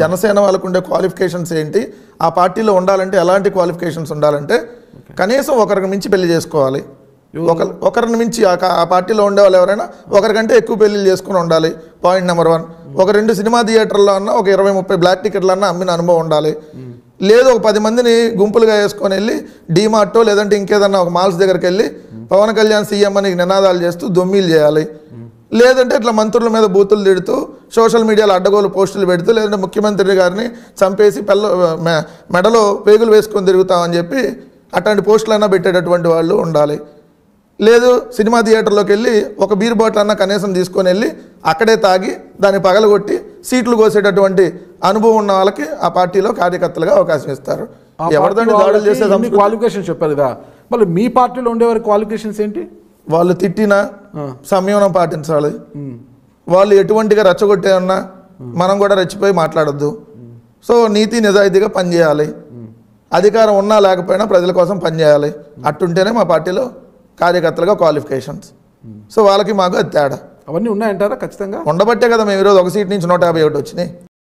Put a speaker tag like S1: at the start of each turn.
S1: జనసేన వాళ్ళకు ఉండే క్వాలిఫికేషన్స్ ఏంటి? ఆ పార్టీలో ఉండాలంటే ఎలాంటి క్వాలిఫికేషన్స్ ఉండాలంటే కనీసం ఒకరికి మించి పెళ్ళి చేసుకోవాలి. ఒక ఒకరిని మించి ఆ పార్టీలో ఉండే వాళ్ళు ఎవరైనా ఒకరికంటే ఎక్కువ పెళ్ళిళ్ళు చేసుకుని ఉండాలి. పాయింట్ నెంబర్ వన్ ఒక రెండు సినిమా థియేటర్లో అన్నా ఒక ఇరవై ముప్పై బ్లాక్ టికెట్లు అన్నా అమ్మిన అనుభవం ఉండాలి. లేదు ఒక పది మందిని గుంపులుగా వేసుకొని వెళ్ళి డీమార్టో లేదంటే ఇంకేదన్నా ఒక మాల్స్ దగ్గరికి వెళ్ళి పవన్ కళ్యాణ్ సీఎం అని నినాదాలు చేస్తూ దొమ్మీలు చేయాలి. లేదంటే ఇట్లా మంత్రుల మీద బూతులు తిడుతూ సోషల్ మీడియాలో అడ్డగోలు పోస్టులు పెడుతూ లేదంటే ముఖ్యమంత్రి గారిని చంపేసి పెళ్ళ మెడలో పేగులు వేసుకొని తిరుగుతామని చెప్పి అట్లాంటి పోస్టులన్నా పెట్టేటటువంటి వాళ్ళు ఉండాలి. లేదు సినిమా థియేటర్లోకి వెళ్ళి ఒక బీర్ బాటిల్ అన్నా కనీసం తీసుకొని వెళ్ళి అక్కడే తాగి దాన్ని పగలగొట్టి సీట్లు కోసేటటువంటి అనుభవం ఉన్న వాళ్ళకి ఆ పార్టీలో కార్యకర్తలుగా అవకాశం ఇస్తారు. ఎవరిదండి దాడులు చేసే సంస్కృతి?
S2: క్వాలిఫికేషన్స్ చెప్పారు కదా. మళ్ళీ మీ పార్టీలో ఉండేవారి క్వాలిఫికేషన్స్ ఏంటి?
S1: వాళ్ళు తిట్టినా సంయమనం పాటించాలి. వాళ్ళు ఎటువంటిగా రెచ్చగొట్టే ఉన్నా మనం కూడా రెచ్చిపోయి మాట్లాడొద్దు. సో నీతి నిజాయితీగా పనిచేయాలి. అధికారం ఉన్నా లేకపోయినా ప్రజల కోసం పనిచేయాలి. అట్టుంటేనే మా పార్టీలో కార్యకర్తలుగా క్వాలిఫికేషన్స్. సో వాళ్ళకి మాకు అది తేడా.
S2: అవన్నీ ఉన్నాయంటారా ఖచ్చితంగా?
S1: ఉండబట్టే కదా మేము ఈరోజు ఒక సీట్ నుంచి నూట యాభై ఒకటి వచ్చినాయి.